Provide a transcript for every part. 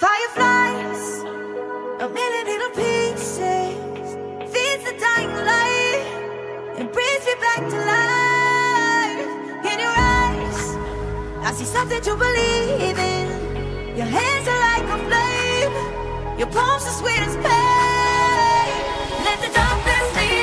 Fireflies, a million little pieces. Feeds the dying light It brings me back to life. In your eyes, I see something to believe in. Your hands are like a flame. Your palms are sweet as pain. Let the darkness leave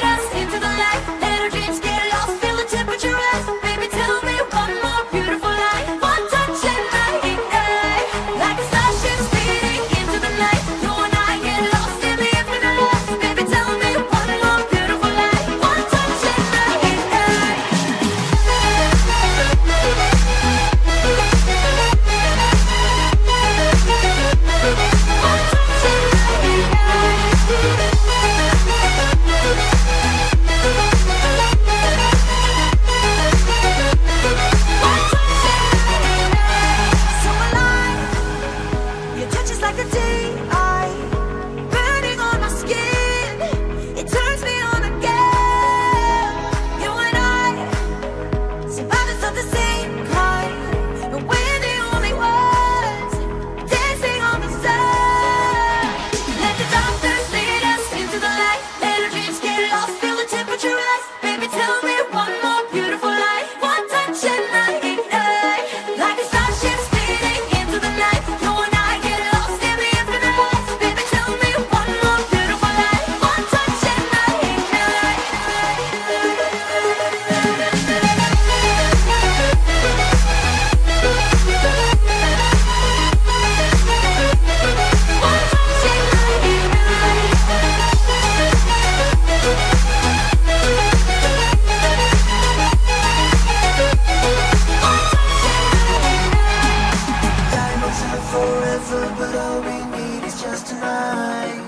over, but all we need is just tonight.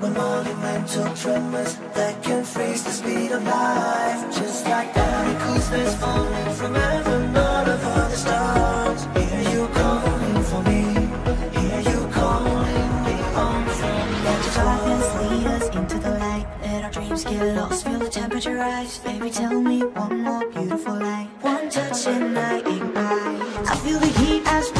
My monumental tremors that can freeze the speed of life. Just like particles that's falling from heaven, all of the stars. Hear you calling for me. Hear you calling me on from Let the darkness lead us into the light. Let our dreams get lost, feel the temperature rise. Baby, tell me one more beautiful lie. One touch and I ignite. I feel the heat as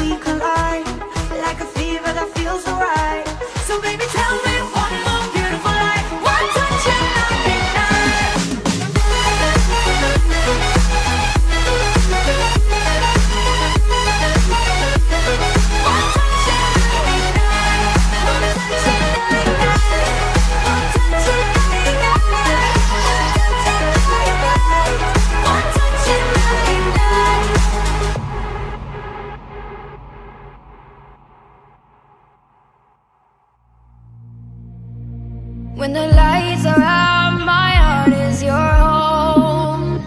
When the lights are out, my heart is your home.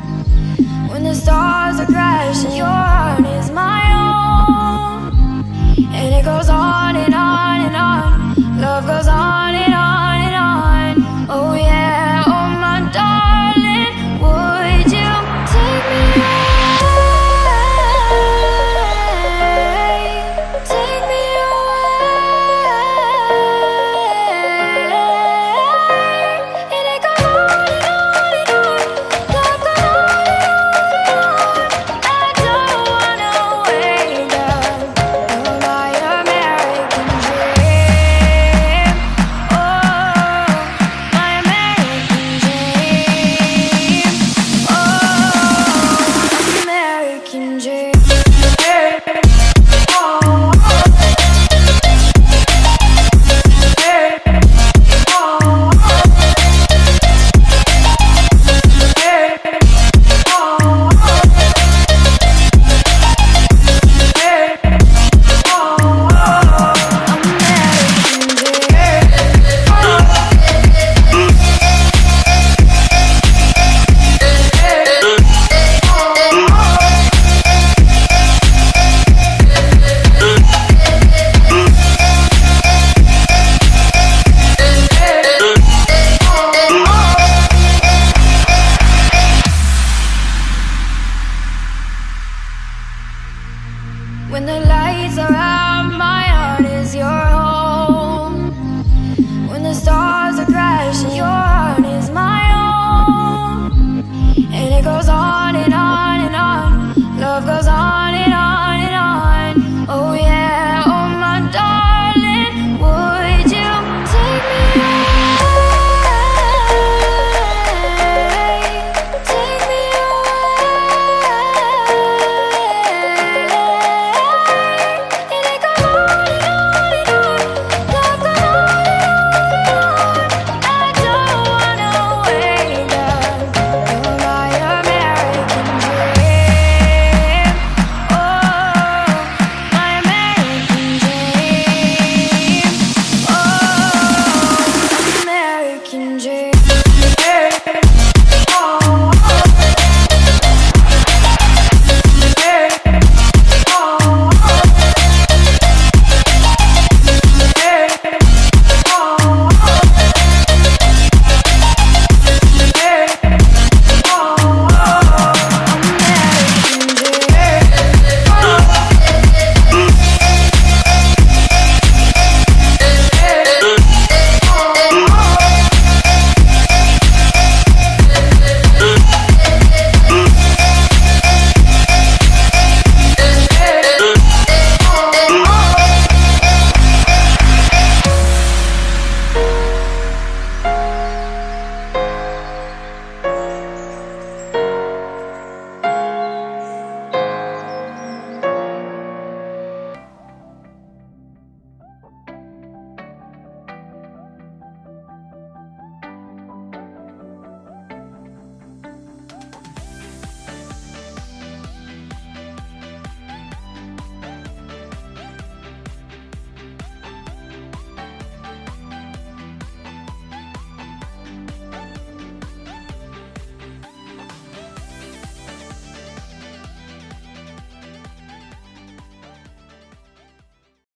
When the stars are crashing, your can dream.